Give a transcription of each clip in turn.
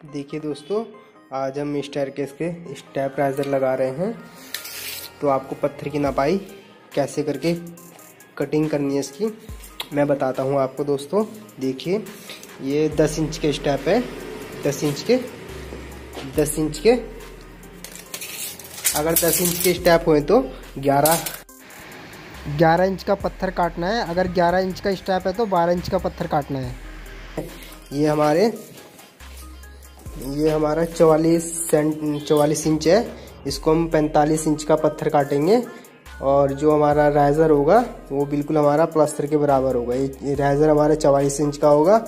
देखिए दोस्तों, आज हम स्टेयर के स्टेप राइजर लगा रहे हैं। तो आपको पत्थर की नपाई कैसे करके कटिंग करनी है इसकी, मैं बताता हूँ आपको दोस्तों। देखिए, ये 10 इंच के स्टेप है। 10 इंच के 10 इंच के। अगर 10 इंच के स्टेप हुए तो 11 11 इंच का पत्थर काटना है। अगर 11 इंच का स्टेप है तो 12 इंच का पत्थर काटना है। ये हमारे ये हमारा चवालीस सेंट, चवालीस इंच है। इसको हम पैंतालीस इंच का पत्थर काटेंगे। और जो हमारा राइजर होगा, वो बिल्कुल हमारा प्लास्टर के बराबर होगा। ये राइजर हमारा चवालीस इंच का होगा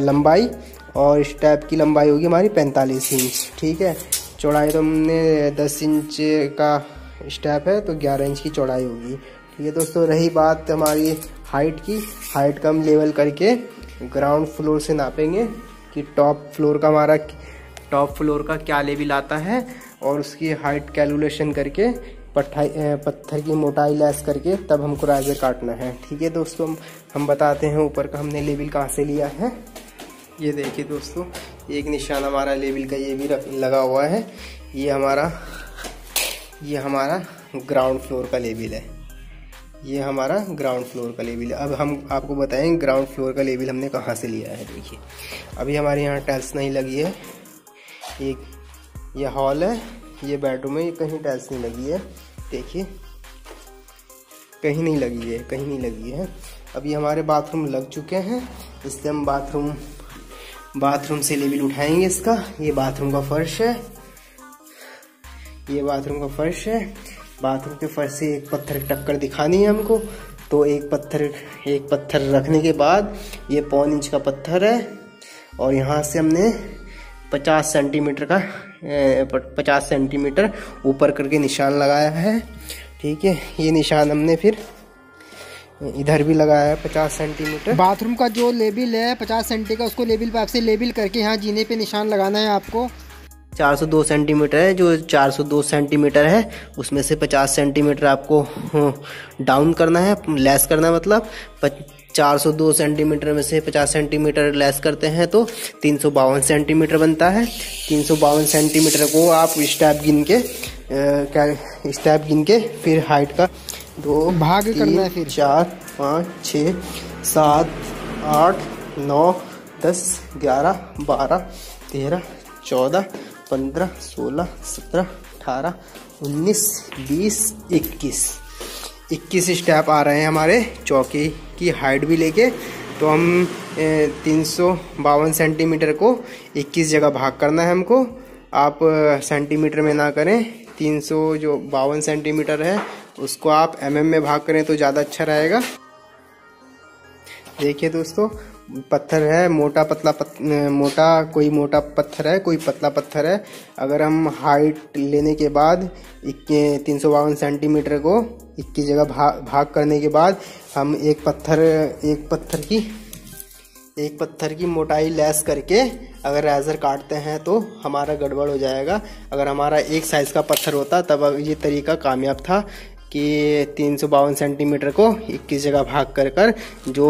लंबाई। और स्टैप की लंबाई होगी हमारी पैंतालीस इंच, ठीक है? चौड़ाई तो हमने दस इंच का स्टैप है तो ग्यारह इंच की चौड़ाई होगी। ठीक है दोस्तों, रही बात हमारी हाइट की। हाइट का लेवल करके ग्राउंड फ्लोर से नापेंगे। कि टॉप फ्लोर का हमारा टॉप फ्लोर का क्या लेवल आता है और उसकी हाइट कैलकुलेशन करके पत्थर की मोटाई लेस करके तब हमको राइजर काटना है। ठीक है दोस्तों, हम बताते हैं ऊपर का हमने लेवल कहाँ से लिया है। ये देखिए दोस्तों, एक निशान हमारा लेवल का ये भी लगा हुआ है। ये हमारा ये हमारा ग्राउंड फ्लोर का लेवल है। ये हमारा ग्राउंड फ्लोर का लेवल है। अब हम आपको बताएँ ग्राउंड फ्लोर का लेवल हमने कहाँ से लिया है, देखिए। अभी हमारे यहाँ टाइल्स नहीं लगी है। एक, ये हॉल है, ये बेडरूम है, ये कहीं टाइल्स नहीं लगी है। देखिए, कहीं नहीं लगी है, कहीं नहीं लगी है। अभी हमारे बाथरूम लग चुके हैं। इससे हम बाथरूम बाथरूम से लेवल उठाएँगे इसका। ये बाथरूम का फर्श है। ये बाथरूम का फर्श है। बाथरूम के फर्श से एक पत्थर टक्कर दिखानी है हमको। तो एक पत्थर एक पत्थर रखने के बाद ये पौन इंच का पत्थर है और यहाँ से हमने 50 सेंटीमीटर का पचास सेंटीमीटर ऊपर करके निशान लगाया है। ठीक है, ये निशान हमने फिर इधर भी लगाया है पचास सेंटीमीटर। बाथरूम का जो लेबिल है, पचास सेंटी का, उसको लेबिल पे आपसे लेबिल करके यहाँ जीने पे निशान लगाना है आपको। 402 सेंटीमीटर है जो 402 सेंटीमीटर है उसमें से 50 सेंटीमीटर आपको डाउन करना है लेस करना है मतलब चार सौ दो सेंटीमीटर में से पचास सेंटीमीटर लेस करते हैं तो तीन सौ बावन सेंटीमीटर बनता है। तीन सौ बावन सेंटीमीटर को आप स्टेप गिन के क्या स्टेप गिन के फिर हाइट का दो भाग करना है फिर। चार पाँच छ सात आठ नौ दस ग्यारह बारह तेरह चौदह पंद्रह, सोलह, सत्रह, अठारह, उन्नीस, बीस, इक्कीस। इक्कीस स्टेप आ रहे हैं हमारे चौकी की हाइट भी लेके। तो हम तीन सौ बावन सेंटीमीटर को 21 जगह भाग करना है हमको। आप सेंटीमीटर में ना करें। 300 जो बावन सेंटीमीटर है, उसको आप एमएम में भाग करें तो ज़्यादा अच्छा रहेगा। देखिए दोस्तों पत्थर है मोटा पतला पत, मोटा कोई मोटा पत्थर है कोई पतला पत्थर है। अगर हम हाइट लेने के बाद इक्के तीन सौ बावन सेंटीमीटर को इक्कीस जगह भाग भाग करने के बाद हम एक पत्थर एक पत्थर की एक पत्थर की मोटाई लेस करके अगर रेजर काटते हैं तो हमारा गड़बड़ हो जाएगा। अगर हमारा एक साइज़ का पत्थर होता तब ये तरीका कामयाब था कि तीन सौ बावन सेंटीमीटर को इक्कीस जगह भाग कर कर जो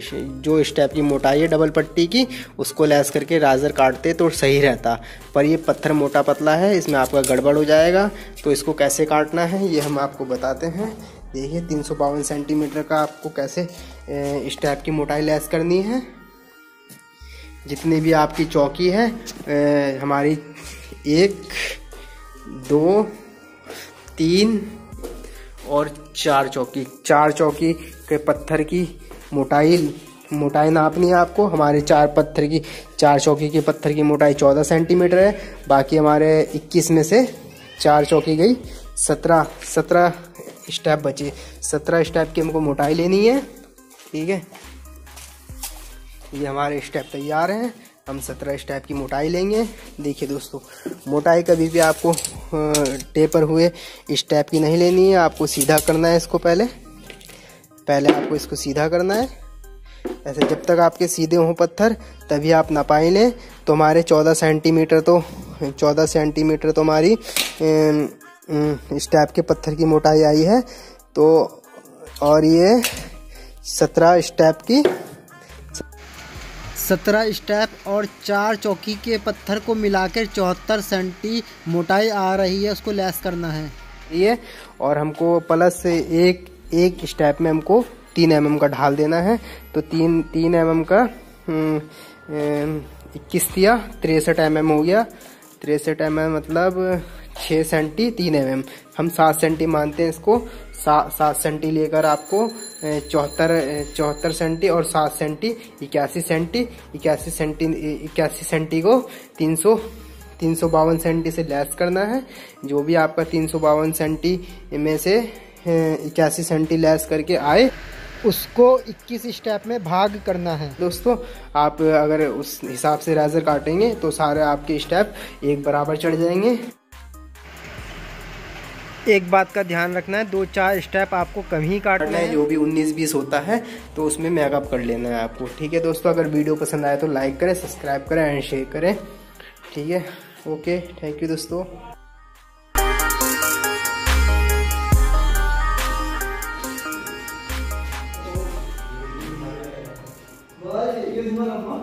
जो स्टेप की मोटाई है डबल पट्टी की, उसको लैस करके राजर काटते तो सही रहता। पर ये पत्थर मोटा पतला है, इसमें आपका गड़बड़ हो जाएगा। तो इसको कैसे काटना है, ये हम आपको बताते हैं। देखिए, तीन सौ बावन सेंटीमीटर का आपको कैसे स्टेप की मोटाई लैस करनी है। जितनी भी आपकी चौकी है हमारी एक, दो, तीन और चार चौकी। चार चौकी के पत्थर की मोटाई मोटाई नापनी है आपको। हमारे चार पत्थर की, चार चौकी के पत्थर की मोटाई चौदह सेंटीमीटर है। बाकी हमारे इक्कीस में से चार चौकी गई। सत्रह सत्रह स्टेप बचे। सत्रह स्टेप की हमको मोटाई लेनी है। ठीक है? ये हमारे स्टेप तैयार हैं। हम सत्रह स्टेप की मोटाई लेंगे। देखिए दोस्तों, मोटाई कभी भी आपको टेपर हुए स्टेप की नहीं लेनी है। आपको सीधा करना है इसको पहले। पहले आपको इसको सीधा करना है। ऐसे जब तक आपके सीधे हों पत्थर, तभी आप नपाई लें। तो हमारे चौदह सेंटीमीटर तो चौदह सेंटीमीटर तो हमारी स्टेप के पत्थर की मोटाई आई है। तो और ये सत्रह स्टेप की, सत्रह स्टेप और चार चौकी के पत्थर को मिलाकर चौहत्तर सेंटी मोटाई आ रही है, उसको लेस करना है। ये, और हमको प्लस एक एक स्टेप में हमको तीन एम का ढाल देना है। तो तीन तीन एम का हम्म, इक्कीस दिया तिरसठ एम हो गया। तिरसठ एम मतलब छः सेंटी तीन एम हम सात सेंटी मानते हैं इसको। सात सात सेंटी लेकर आपको चौहत्तर चौहत्तर सेंटी और सात सेंटी इक्यासी सेंटी इक्यासी सेंटी इक्यासी सेंटी को तीन सौ तीन सौ बावन सेंटी से लेस करना है। जो भी आपका तीन सौ बावन सेंटी में से इक्यासी सेंटी लेस करके आए उसको 21 स्टेप में भाग करना है। दोस्तों आप अगर उस हिसाब से रेजर काटेंगे तो सारे आपके स्टेप एक बराबर चढ़ जाएँगे। एक बात का ध्यान रखना है दो चार स्टेप आपको कम ही काटना है जो भी 19 बीस होता है तो उसमें मेकअप कर लेना है आपको ठीक है दोस्तों? अगर वीडियो पसंद आए तो लाइक करें सब्सक्राइब करें एंड शेयर करें ठीक है? ओके थैंक यू दोस्तों। பேசும்போது அப்போ